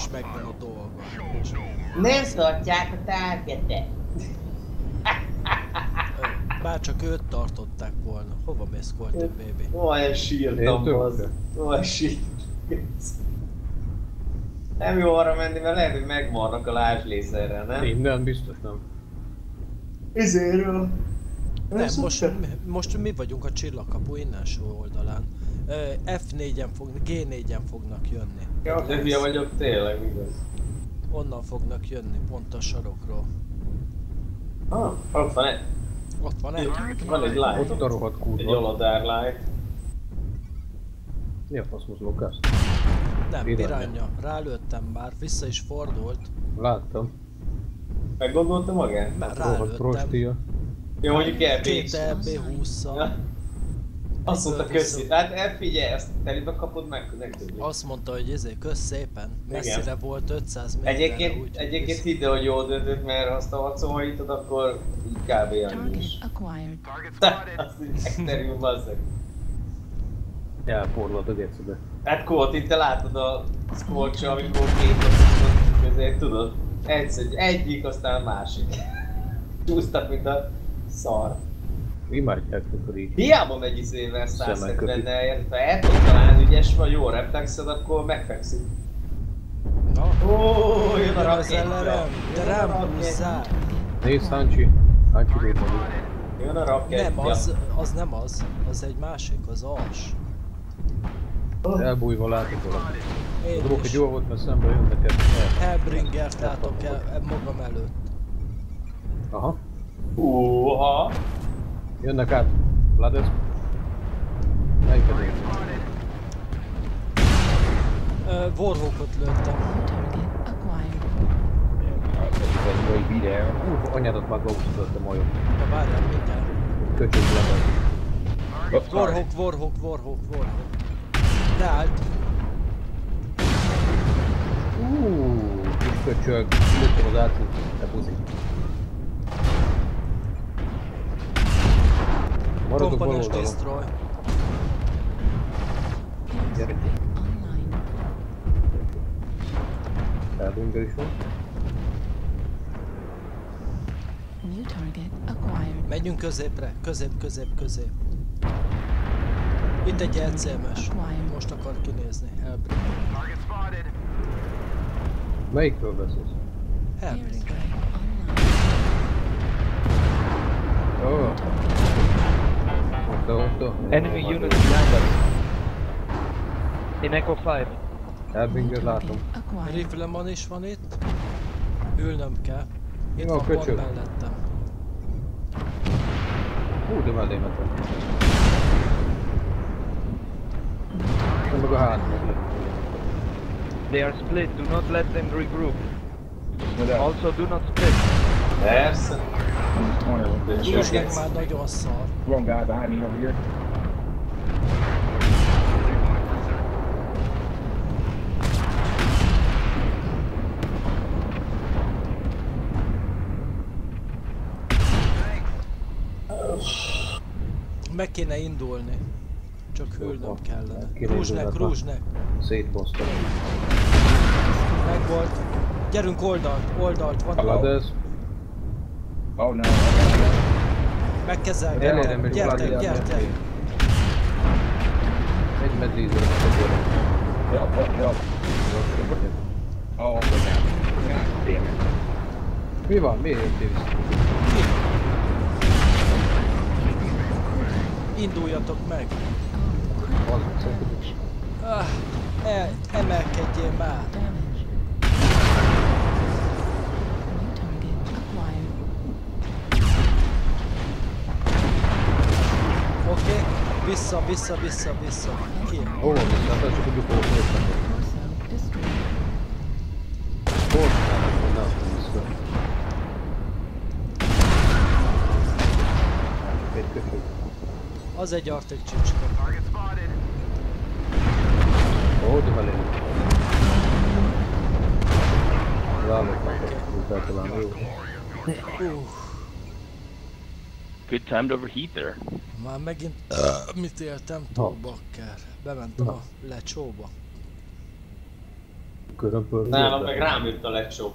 is megvan a dolga. Nem tartják a targetet. ö, Bár csak őt tartották volna. Hova mész, Korti baby? Olyan sírtam, az. Olyan sírtam. Nem jó arra menni, mert lehet, hogy megmarnak a lázslészerrel, nem? Innen biztos nem. Izéről. Nem, most, mi- most mi vagyunk a csillagkapu innenső oldalán. Ö, F4-en fognak, G4-en fognak jönni. Ja, de hülye vagyok tényleg, igaz. Onnan fognak jönni, pont a sarokról. Ah, ott van egy, Ott van egy. van egy light. Ott a rohadt Egy kurva. Olodár light. Mi a fasz mozlok ezt? Nem, Piranya. Rálőttem már, vissza is fordult. Láttam. Meggondolta magát? Rohadt rálőttem. prostia. Jó, mondjuk EB Két. EB 20 Ja. Azt mondta köszi. Hát figyelj, ezt telibe kapod meg, tudjuk. Azt mondta, hogy ezért kösz szépen. Messzire volt 500 méterre. Egyébként, úgyhogy egyébként hidd hogy jól döntött, mert ha azt a harcolítod, akkor így kb. annyi Target is. acquired. Azt így megterül, bazzeg. Elporlott a gecibe. Hát Kót, itt te látod a scorch amikor két közé, tudod? Egyszer, egyik, aztán a másik. Csúsztak, mint a szar. Imádják, mikor így. Hiába megy izével Szemmel köpi. 170 ért, ha el tudod találni ügyes vagy, jó reflexed, akkor megfekszik. Na, Ó, jön a jön! LRM, de Jön a rám húzzál. Nézd, Hancsi. Hancsi lép maguk. Jön a rakéta! Nem, az, az nem az. Az egy másik, az als. Elbújva látok valamit. Én Tudok, hogy jó volt, mert szembe jönnek ezt. Hellbringert látok el magam előtt. Aha. Húha! Jönnek át. Lades. Melyiket én? Ö, Warhawkot lőttem. New target acquired. Hú, anyádat már gaustodott a majom. Na várjál, mindjárt. Köcsög Lades. Warhawk, Warhawk, Warhawk, Warhawk. Leállt. Uuuu, kis köcsög. Lőttem az átszint. Te buzi. Maradok bal oldalon. destroy. Gyere. Online. Elbunger is van. New target acquired. Menjünk középre, közép, közép, közép. Itt egy LCMS. Most akar kinézni. Hellbringer. Melyikről beszélsz? Hellbringer. Enemy units behind us. In Echo 5. Elbingő látom. Oh. Riflem van is van itt. Ülnöm kell. Itt Jó, van köcsög. mellettem. Hú, de mellé mentem. Meg a. They are split, do not let them regroup. Also do not split. Persze. Rúzsnek már nagyon szar. Wrong guy behind me over here. Meg kéne indulni. Csak hűlnöm kellene. Kinéző Rúzsnek, lett. rúzsnek. Szétbasztam. Meg volt. Gyerünk oldalt, oldalt, van. Lades. Oh no. Megkezel, Elérem, gyertek, gyertek, gyertek. Egy gyere. Help, help, help. Oh, damn it. Mi van? Miért jöttél? Induljatok meg. Ah, el, emelkedjél már. Damage. New target acquired. Oké, okay. Vissza, vissza, vissza, vissza. Ki? Hol van vissza? Hát csak tudjuk, hol voltam. Torso destroyed. Hol van? Nem, vissza. Egy köcsög. Az egy arctic csicska. Ó, de mellé. Rálok meg, hogy talán jó. Uh, Good time to overheat there. már megint uh, mit éltem túl, bakker. Bementem a lecsóba. Pörgött. Nálam meg rám jött a lecsó.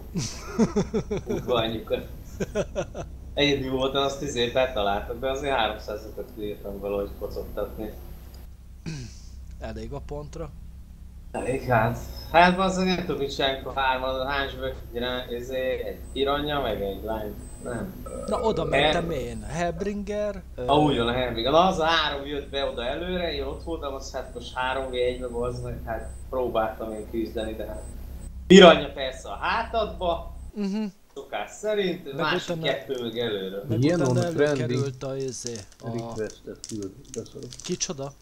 Udványukat. Egyedül voltam, azt izé betaláltak, de azért 300-et írtam valahogy kocogtatni. Elég a pontra. Elég hát. Hát az nem tudom mit csinálni, akkor hárman, hány zsövök, izé, egy iranya, meg egy lány. Nem. Na oda mentem én. Hebringer, ö, Ah, úgy van a Henrik. Na az a három jött be oda előre, én ott voltam, azt hát most 3 v 1 meg az meg, hát próbáltam én küzdeni, de hát... Piranya persze a hátadba, uh-huh. szokás szerint, Meg másik utána- kettő meg előre. meg Ilyen utána előkerült a izé. A... Requestet küld. Kicsoda?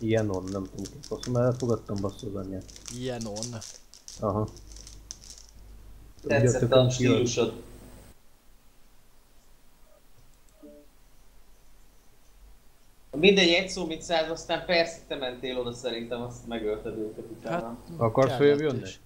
Ilyen on, nem tudom ki faszom, mert elfogadtam bassza az anyját. Jenon. Aha. Tetszett a stílusod. Mindegy, egy szó, mit száz, aztán persze te mentél oda, szerintem azt megölted őket utána. Hát, Akarsz följebb jönni? is.